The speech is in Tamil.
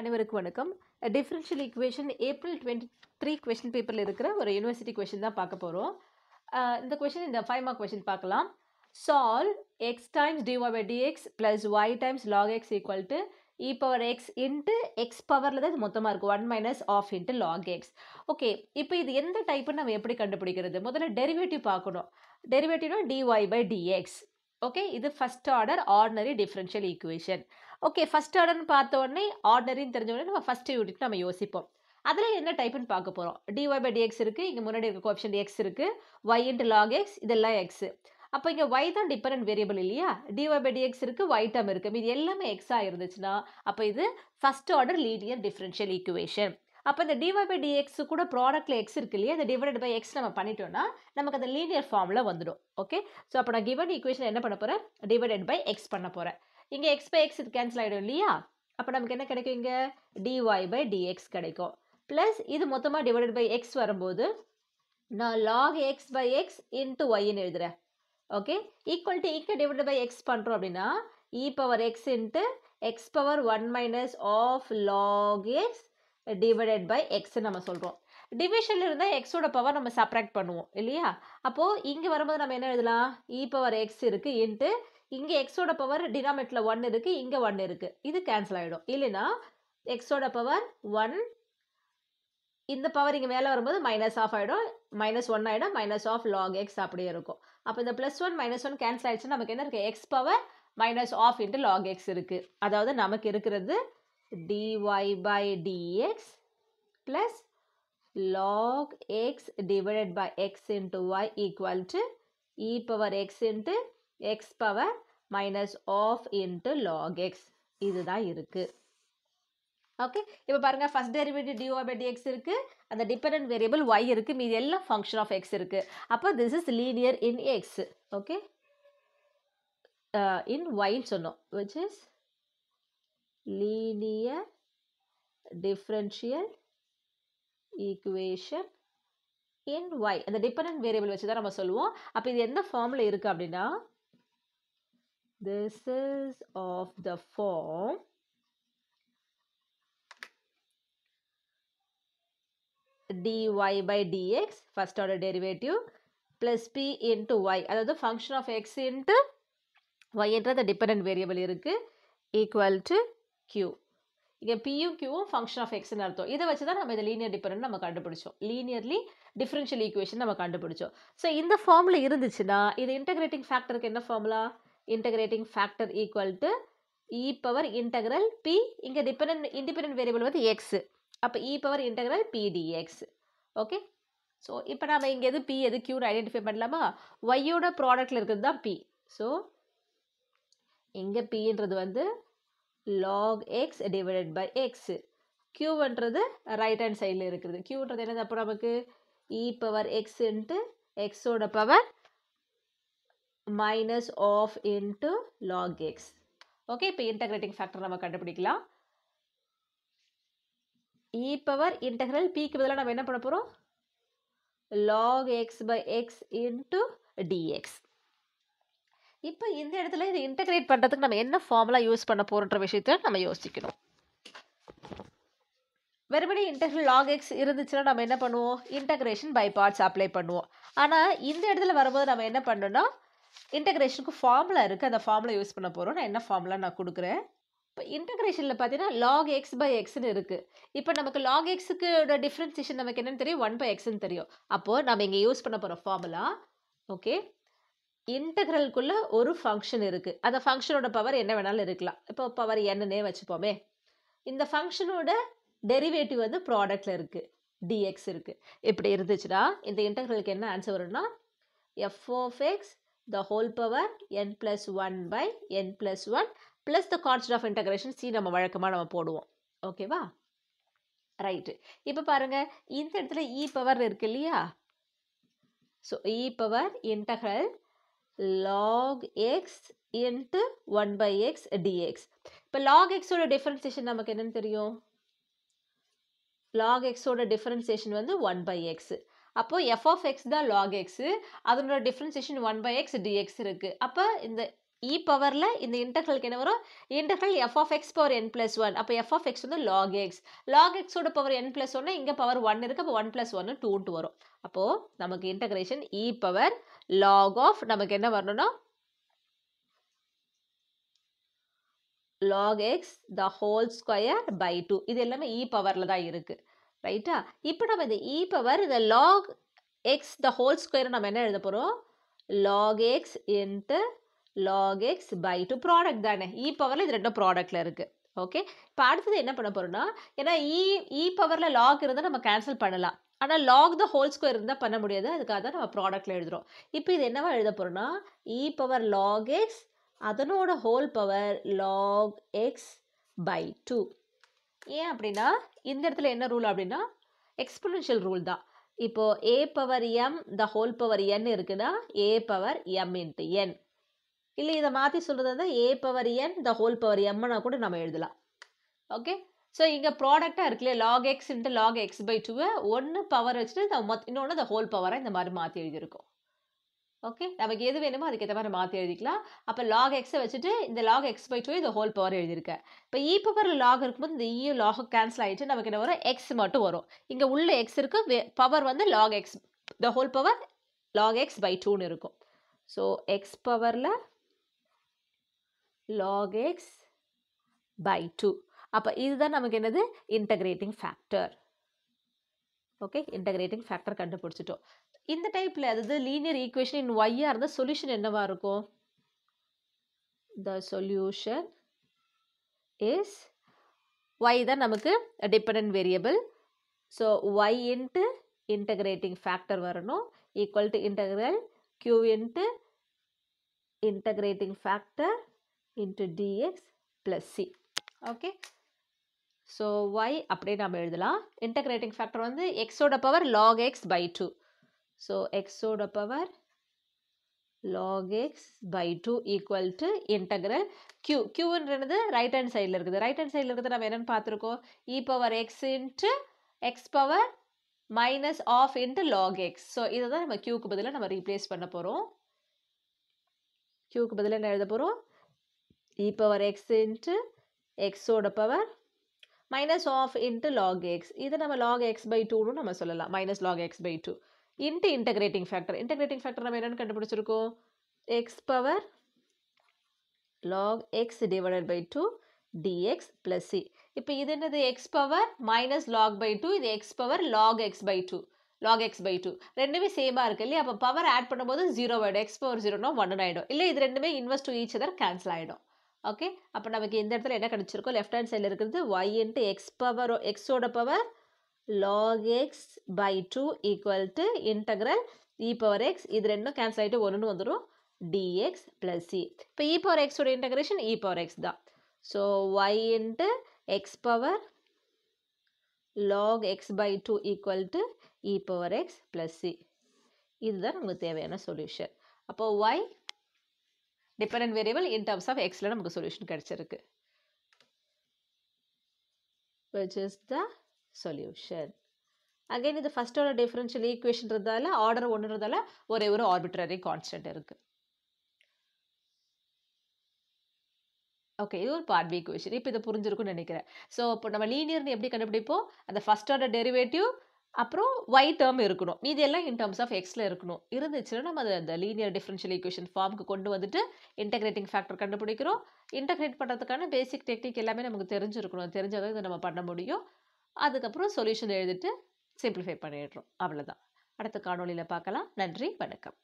அனைவருக்கும் வணக்கம். Differential equation April twenty three question பேப்பரில் இருக்கிற ஒரு யூனிவர்சிட்டி கொஷின் தான் பார்க்க போகிறோம் இந்த கொஷின் இந்த ஃபைவ் மார்க் கொஷின் பார்க்கலாம். Solve x times dy by dx plus y times log x equal to e power x into x பவரில் தான் இது மொத்தமாக இருக்கும் one minus half into log x okay இப்போ இது எந்த டைப்புன்னு நம்ம எப்படி கண்டுபிடிக்கிறது? முதல்ல டெரிவேட்டிவ் பார்க்கணும். டெரிவேட்டிவ்னா டிஒய் பை டிஎக்ஸ் ஓகே இது first order ordinary differential equation okay first ஆர்டர்னு பார்த்த உடனே ஆர்டரின்னு தெரிஞ்ச உடனே நம்ம ஃபஸ்ட் யூனிட் நம்ம யோசிப்போம். அதில் என்ன டைப்புன்னு பார்க்க போகிறோம் டிஒய் பை டிஎக்ஸ் இருக்குது இங்கே முன்னாடி இருக்க கோப்ஷன் எக்ஸ் இருக்குது ஒய் இன்ட்டு லாக் எக்ஸ் இதெல்லாம் எக்ஸ் அப்போ இங்கே ஒய் தான் டிபெண்ட் வேரியபிள் இல்லையா? டிஒய் பை டிஎக்ஸ் இருக்குது ஒய் டம் இருக்குது இது எல்லாமே எக்ஸாக இருந்துச்சுன்னா அப்போ இது first order linear differential equation அப்போ இந்த டிஒய் பை டிஎக்ஸ் கூட ப்ராடக்ட்டில் எக்ஸ் இருக்கு இல்லையா? இந்த டிவைடட் பை எக்ஸ் நம்ம பண்ணிட்டோம்னா நமக்கு அந்த லீனியர் ஃபார்மில் வந்துடும். ஓகே ஸோ அப்போ நான் கிவன் ஈக்குவேஷன் என்ன பண்ண போகிறேன் டிவைடட் பை எக்ஸ் பண்ண போகிறேன் இங்கே எக்ஸ் பை எக்ஸ் இது கேன்சல் ஆகிடும் இல்லையா? அப்போ நமக்கு என்ன கிடைக்கும் இங்கே? டிஒய் பை டிஎக்ஸ் கிடைக்கும். ப்ளஸ் இது மொத்தமாக டிவைடட் பை எக்ஸ் வரும்போது நான் log x by x into ஒய்ன்னு எழுதுகிறேன் ஓகே ஈக்குவல் டு இங்கே டிவைடட் பை எக்ஸ் பண்ணுறோம் அப்படின்னா e power x into x power one minus half log x divided by எக்ஸ்ன்னு நம்ம சொல்கிறோம் டிவிஷனில் இருந்தால் எக்ஸோட பவர் நம்ம சப்ராக்ட் பண்ணுவோம் இல்லையா? அப்போது இங்கே வரும்போது நம்ம என்ன எழுதலாம்? இ பவர் எக்ஸ் இருக்குது இன்ட்டு இங்கே எக்ஸோட பவர் டினாமேட்டில் ஒன் இருக்குது இங்கே ஒன் இருக்குது இது கேன்சல் ஆகிடும் இல்லைன்னா எக்ஸோட பவர் ஒன் இந்த பவர் இங்கே மேலே வரும்போது மைனஸ் ஆஃப் ஆகிடும் மைனஸ் ஒன் ஆகிடும் மைனஸ் ஆஃப் லாக் எக்ஸ் அப்படியே இருக்கும். அப்போ இந்த plus one minus one cancel ஆகிடுச்சுன்னா நமக்கு என்ன இருக்குது x power minus half into log x இருக்குது அதாவது நமக்கு இருக்கிறது dy by dx plus log x divided by x into y equal to e power x into x power minus half into log x இதுதான் இருக்கு. ஓகே இப்போ பாருங்க first derivative dy by dx இருக்கு. அந்த டிபெண்டன்ட் வேரியபிள் ஒய் இருக்கு. மீதி எல்லாம் ஃபங்க்ஷன் ஆஃப் எக்ஸ் இருக்கு. அப்போ this is linear in x okay in y சொன்னோம். Which is linear differential equation in y அந்த டிபெண்டன்ட் வேரியபிள் வச்சு தான் நம்ம சொல்லுவோம். அப்போ இது எந்த ஃபார்மில் இருக்குது அப்படின்னா this is of the form dy by dx first order derivative plus p into y. அதாவது function of x into y என்ற அந்த டிபெண்டன்ட் வேரியபிள் இருக்குது ஈக்குவல் டு q. இங்கே பியும் கியூவும் ஃபங்க்ஷன் ஆஃப் எக்ஸ்னு அர்த்தம். இதை வச்சு தான் நம்ம இந்த லீனியர் டிபெண்ட் நம்ம கண்டுபிடிச்சோம். லீனியர்லி டிஃப்ரென்ஷியல் ஈக்குவேஷன் நம்ம கண்டுபிடிச்சோம். ஸோ இந்த ஃபார்மில் இருந்துச்சுன்னா இது இன்டகிரேட்டிங் ஃபேக்டருக்கு என்ன formula integrating factor equal to e power integral p இங்கே டிபெண்ட் இண்டிபெண்ட் வேரியபிள் வந்து எக்ஸ் அப்போ e power integral p dx okay so இப்போ நம்ம இங்கே எது பி எது கியூன்னு ஐடென்டிஃபை பண்ணலாமா? ஒய்யோட ப்ராடக்ட்டில் இருக்கிறது தான் பி ஸோ இங்கே பின்றது வந்து log x divided by x க்யூன்றது right hand சைடில் இருக்கிறது. க்யூன்றது என்னது அப்போ நமக்கு? இ பவர் எக்ஸ்ன்ட்டு எக்ஸோட power minus of into log x okay இப்போ இன்டகிரேட்டிங் ஃபேக்டர் நம்ம கண்டுபிடிக்கலாம். இ பவர் இன்டகிரல் பிக்கு பதிலாக நம்ம என்ன பண்ண போகிறோம் log x by x into dx இப்போ இந்த இடத்துல இதை இன்டகிரேட் பண்ணுறதுக்கு நம்ம என்ன ஃபார்முலா யூஸ் பண்ண போகிறோன்ற விஷயத்த நம்ம யோசிக்கணும். வெறுமனே இன்டகிரல் லாக் எக்ஸ் இருந்துச்சுன்னா நம்ம என்ன பண்ணுவோம்? இன்டகிரேஷன் பை பார்ட்ஸ் அப்ளை பண்ணுவோம். ஆனால் இந்த இடத்துல வரும்போது நம்ம என்ன பண்ணணும்னா இன்டகிரேஷனுக்கு ஃபார்முலா இருக்குது அந்த ஃபார்முலா யூஸ் பண்ண போகிறோம் நான் என்ன ஃபார்முலா நான் கொடுக்குறேன்? இப்போ இன்டகிரேஷனில் பார்த்தீங்கன்னா லாக் எக்ஸ் பை எக்ஸ்னு இருக்குது இப்போ நமக்கு லாக் எக்ஸுக்கு டிஃப்ரென்சியேஷன் நமக்கு என்னென்னு தெரியும்? ஒன் பை எக்ஸ்னு தெரியும். அப்போது நம்ம இங்கே யூஸ் பண்ண போகிற ஃபார்முலா ஓகே இன்டகிரலுக்குள்ளே ஒரு ஃபங்க்ஷன் இருக்குது அந்த ஃபங்க்ஷனோட பவர் என்ன வேணாலும் இருக்கலாம். இப்போ பவர் என்னன்னே வச்சுப்போமே. இந்த ஃபங்க்ஷனோட டெரிவேட்டிவ் வந்து ப்ராடக்டில் இருக்குது டிஎக்ஸ் இருக்குது இப்படி இருந்துச்சுன்னா இந்த இன்டகிரலுக்கு என்ன ஆன்சர் வரும்னா f the whole the whole power n plus one by n plus one plus the integration of integration நம்ம வழக்கமாக நம்ம போடுவோம். ஓகேவா ரைட்டு இப்போ பாருங்கள் இந்த இடத்துல e இ பவர் இருக்கு இல்லையா? So e power integral log x into one by x dx இப்போ லாக் எக்ஸோட டிஃபரன்சியேஷன் நமக்கு என்னன்னு தெரியும்? லாக் எக்ஸோட டிஃபரன்சியேஷன் வந்து ஒன் பை எக்ஸு அப்போ எஃப் ஆஃப் எக்ஸ் தான் லாக் எக்ஸு அதனோட differentiation one by x dx இருக்குது அப்போ இந்த இ பவரில் இந்த இன்டர்கலுக்கு என்ன வரும்? Integral f of x power n plus one அப்போ எஃப் ஆஃப் எக்ஸ் வந்து லாக் எக்ஸ் லாக் எக்ஸோட பவர் என் ப்ளஸ் ஒன்று இங்கே பவர் ஒன் இருக்குது அப்போ ஒன் ப்ளஸ் ஒன்று டூன்ட்டு வரும். அப்போது நமக்கு integration e power log of நமக்கு என்ன வரணும்னா log x the whole square by two இது எல்லாமே இ பவரில் தான் இருக்குது ரைட்டா? இப்போ நம்ம இந்த இ பவர் இந்த log x the whole square நம்ம என்ன எழுத போகிறோம் log x into log x by two product தானே. E இ பவரில் இது ரெண்டும் ப்ராடக்டில் இருக்குது ஓகே இப்போ அடுத்தது என்ன பண்ண போகிறோம்னா ஏன்னா e, e இ இ பவரில் லாக் இருந்தால் நம்ம கேன்சல் பண்ணலாம். ஆனால் லாக் த ஹோல் ஸ்கொயர் இருந்தால் பண்ண முடியாது. அதுக்காக தான் நம்ம ப்ராடக்ட்டில் எழுதுகிறோம் இப்போ இது என்னவா எழுத போகிறோம்னா இ பவர் லாக் எக்ஸ் அதனோட whole power log x by two ஏன் அப்படின்னா இந்த இடத்துல என்ன ரூல் அப்படின்னா எக்ஸ்பொனென்ஷியல் ரூல் தான். இப்போது a power m the whole power n இருக்குன்னா a power m into n இல்லை இதை மாற்றி சொல்கிறது வந்து a power n the whole power எம்னா கூட நம்ம எழுதலாம். ஓகே ஸோ இங்கே ப்ராடக்டாக இருக்குல்ல log x into log x by டூவை ஒன்று பவர் வச்சுட்டு இந்த மொத் இன்னொன்று த ஹோல் பவராக இந்த மாதிரி மாற்றி எழுதியிருக்கோம். ஓகே நமக்கு எது வேணுமோ அதுக்கேற்ற மாதிரி மாற்றி எழுதிக்கலாம். அப்போ லாக் எக்ஸை வச்சுட்டு இந்த லாக் எக்ஸ் பை டூ இந்த ஹோல் பவர் எழுதியிருக்கேன் இப்போ இ e பவர் லாக் இருக்கும்போது இந்த இ லாக் கேன்சல் ஆகிட்டு நமக்கு என்ன வரும்? எக்ஸ் மட்டும் வரும். இங்கே உள்ள எக்ஸ் இருக்குது பவர் வந்து log x the whole power log x by டூன்னு இருக்கும். ஸோ எக்ஸ் பவரில் லாக் எக்ஸ் பை டூ அப்போ இதுதான் நமக்கு என்னது? Integrating factor okay? Integrating factor கண்டுபிடிச்சிட்டோம். இந்த டைப்பில் அதாவது லீனியர் ஈக்குவேஷன் இன் ஒய்யாக இருந்தால் சொல்யூஷன் என்னவா இருக்கும்? த சொல்யூஷன் இஸ் ஒய் தான் நமக்கு depend variable so y into integrating factor வரணும். Equal to integral q into integrating factor into dx plus c okay so y அப்படியே நம்ம எழுதலாம். இன்டகிரேட்டிங் ஃபேக்டர் வந்து எக்ஸோட power log x by two so எக்ஸோட power log x by two equal to integral q கியூன்றது right hand சைடில் இருக்குது. ரைட் ஹேண்ட் சைடில் இருக்கிறது நம்ம என்னென்னு பார்த்துருக்கோம்? E e power x into x power minus half into log x so இதை தான் நம்ம கியூக்கு பதிலாக நம்ம ரீப்ளேஸ் பண்ண போகிறோம் கியூக்கு பதிலாக என்ன எழுத போகிறோம் இ பவர் எக்ஸ் இன்ட்டு எக்ஸோட power minus half into log x இது நம்ம லாக் எக்ஸ் பை டூன்னு நம்ம சொல்லலாம். Minus log x by two into integrating factor integrating factor நம்ம என்னென்னு கண்டுபிடிச்சிருக்கோம்? X power log x divided by two dx plus c இப்போ இது என்னது? X power minus log by two இது x power log x by two log x by two ரெண்டுமே சேமாக இருக்கு இல்லையா? அப்போ பவர் ஆட் பண்ணும்போது ஜீரோ ஆகிடும் எக்ஸ் பவர் ஜீரோனா ஒன் ஆகிடும் இல்லை இது ரெண்டுமே இன்வெஸ்ட் டு ஈச் அதர் கேன்சல் ஆகிடும் ஓகே அப்போ நமக்கு இந்த இடத்துல என்ன கிடச்சிருக்கோ லெஃப்ட் ஹேண்ட் சைடில் இருக்கிறது ஒய் இன்ட்டு எக்ஸ் பவர் எக்ஸோட power log x by two equal to integral e power x இது ரெண்டும் கேன்சல் ஆகிட்டு ஒன்றுன்னு வந்துடும் டிஎக்ஸ் ப்ளஸ் சி இப்போ இ பவர் எக்ஸோட இன்டகிரேஷன் இ பவர் எக்ஸ் தான். So y into x power log x by two equal to e power x plus c இதுதான் நமக்கு தேவையான சொல்யூஷன் அப்போ y depend variable in terms of எக்ஸில் நமக்கு சொல்யூஷன் கிடச்சிருக்கு. Which is the solution again இது ஃபஸ்ட்டோட டிஃபரன்ஷியல் ஈக்குவேஷன்றதால ஆர்டர் ஒன்றுறதால ஒரே ஒரு ஆர்பிட்ரரி கான்ஸ்டன்ட் இருக்குது ஓகே இது ஒரு பார்ட் பி ஈக்குவேஷன் இப்போ இதை புரிஞ்சிருக்கும்னு நினைக்கிறேன். ஸோ இப்போ நம்ம லீனியர்னு எப்படி கண்டுபிடிப்போம்? அந்த ஃபஸ்ட்டோட டெரிவேட்டிவ் அப்புறம் ஒய் டேர்ம் இருக்கணும். மீதி எல்லாம் இன் டேர்ம்ஸ் ஆஃப் எக்ஸில் இருக்கணும். இருந்துச்சுன்னா நம்ம அதை அந்த லீனியர் டிஃபரன்ஷியல் ஈக்குவேஷன் ஃபார்முக்கு கொண்டு வந்துட்டு இன்டகிரேட்டிங் ஃபேக்டர் கண்டுபிடிக்கிறோம். இன்டகிரேட் பண்ணுறதுக்கான பேசிக் டெக்னிக் எல்லாமே நமக்கு தெரிஞ்சிருக்கணும். தெரிஞ்சாதான் இதை நம்ம பண்ண முடியும். அதுக்கப்புறம் சொல்யூஷன் எழுதிட்டு சிம்பிளிஃபை பண்ணிடுறோம். அவ்வளோதான் அடுத்த காணொலியில் பார்க்கலாம். நன்றி வணக்கம்.